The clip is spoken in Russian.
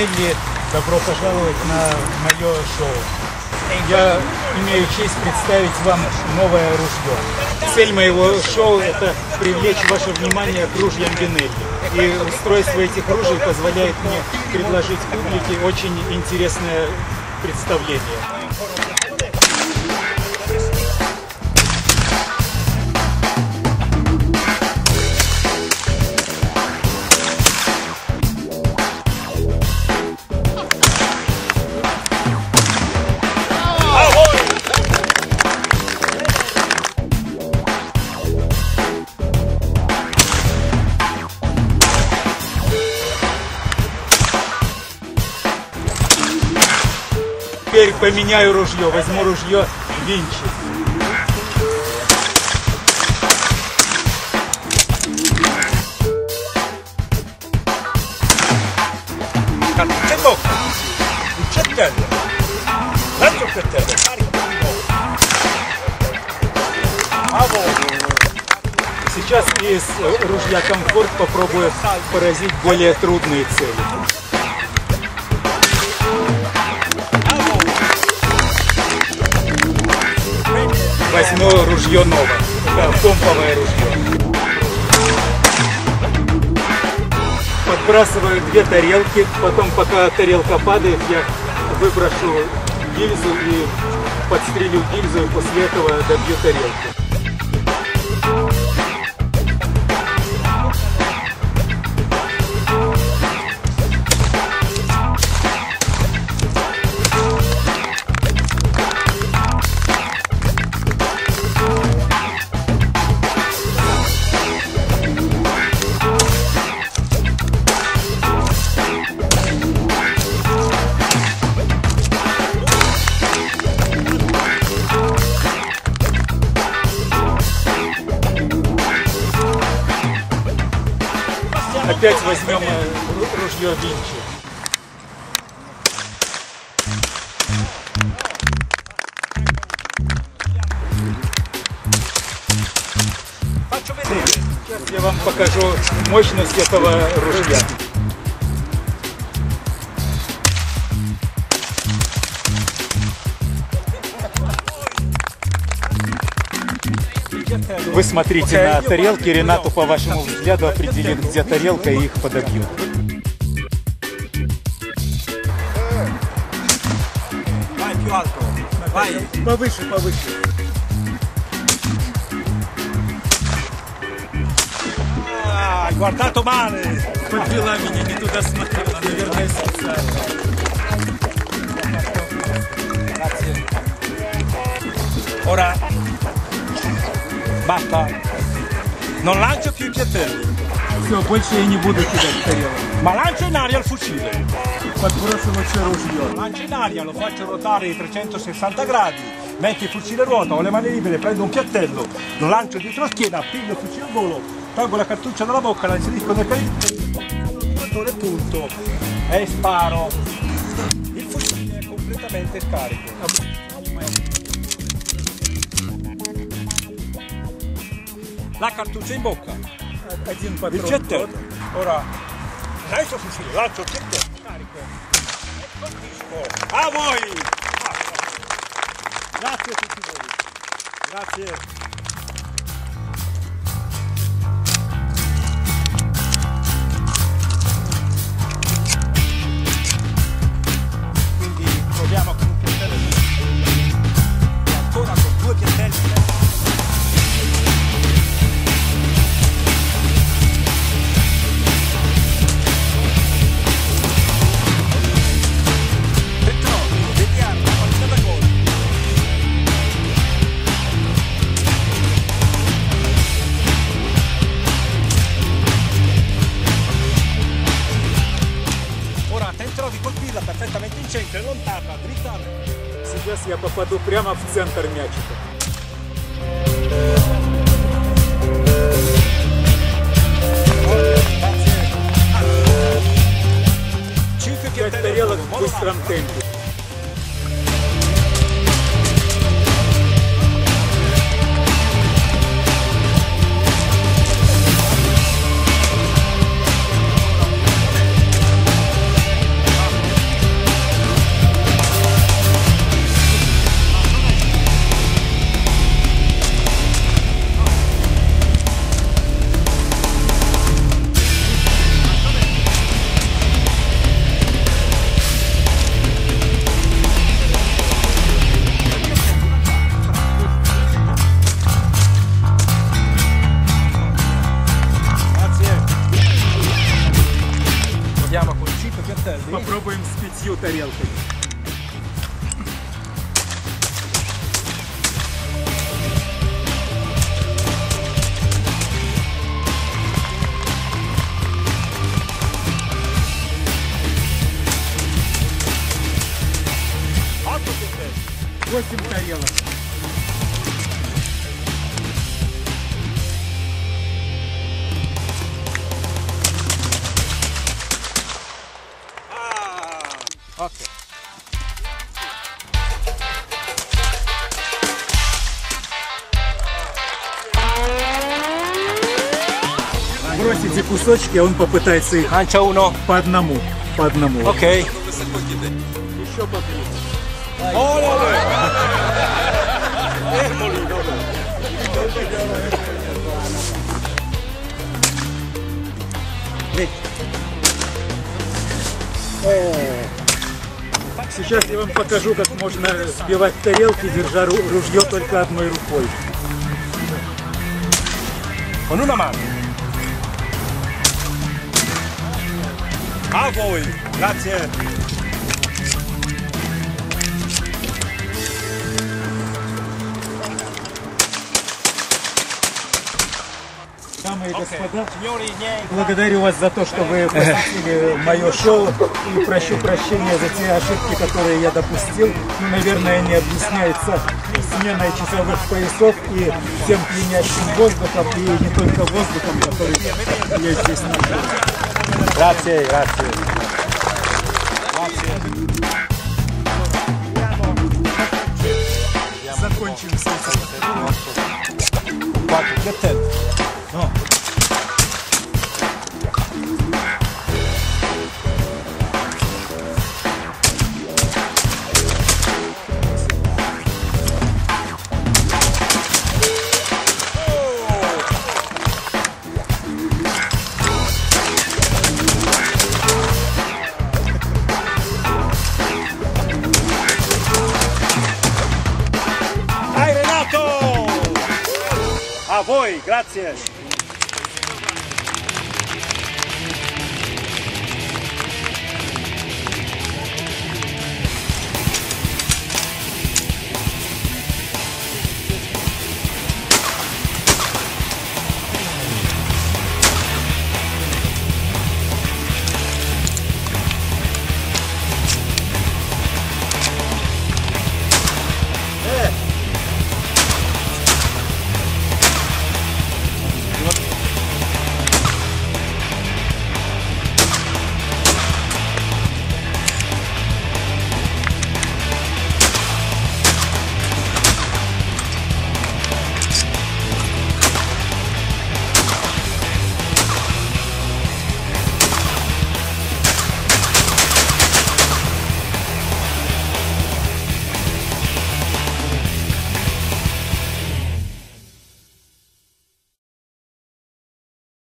Альбинелли. Добро пожаловать на мое шоу. Я имею честь представить вам новое ружье. Цель моего шоу – это привлечь ваше внимание к ружьям Бинелли. И устройство этих ружей позволяет мне предложить публике очень интересное представление. Теперь поменяю ружье, возьму ружье Винчи. Carico di nuovo. A voi. Сейчас из ружья Комфорт попробую поразить более трудные цели. Возьму ружье новое. Это помповое ружье. Подбрасываю две тарелки, потом пока тарелка падает, я выброшу гильзу и подстрелю гильзу, и после этого добью тарелку. Опять возьмем э, ру- ружье Винчи. Я вам покажу мощность этого ружья. Вы смотрите на тарелки, Ренату, по вашему взгляду, определит, где тарелка, и их подобьют. Повыше, повыше. Guardato male. Подвела меня, не туда смотрела, наверное, специально. Ora basta. Non lancio più i piattelli, Все, больше я не буду кидать тарелок. ma lancio in aria il fucile. Подброшу лучше ружье. Lancio in aria, lo faccio ruotare di 360 gradi, metto il fucile a ruota, ho le mani libere, prendo un piattello, lo lancio dietro la schiena, piglio il fucile al volo, tolgo la cartuccia dalla bocca, la inserisco nel caricatore e punto e sparo. Il fucile è completamente scarico. La cartuccia in bocca, Один il патрон. gettello. Ora lancio il fucile, lancio il gettello, carico. E colpisco. A voi! Grazie a tutti voi. Grazie. Colpirla perfettamente in centro e lontana, dritta. Сейчас я попаду прямо в центр мячика. Пять тарелок ямах он чипок это. Попробуем с пятью тарелками. Восемь тарелок. Бросите кусочки, а он попытается их Lancia uno. по одному. По одному. Ok. Еще. Сейчас я вам покажу, как можно сбивать тарелки, держа ру- ружье только одной рукой. Con una mano. A voi. Grazie. Дамы и господа, благодарю вас за то, что вы посетили мое шоу и прощу прощения за те ошибки, которые я допустил. Наверное, они объясняются сменой часовых поясов и тем пьянящим воздухом, и не только воздухом, который я здесь нашел. Grazie, grazie. Закончим с этим. Quattro piattelli. Voi, grazie.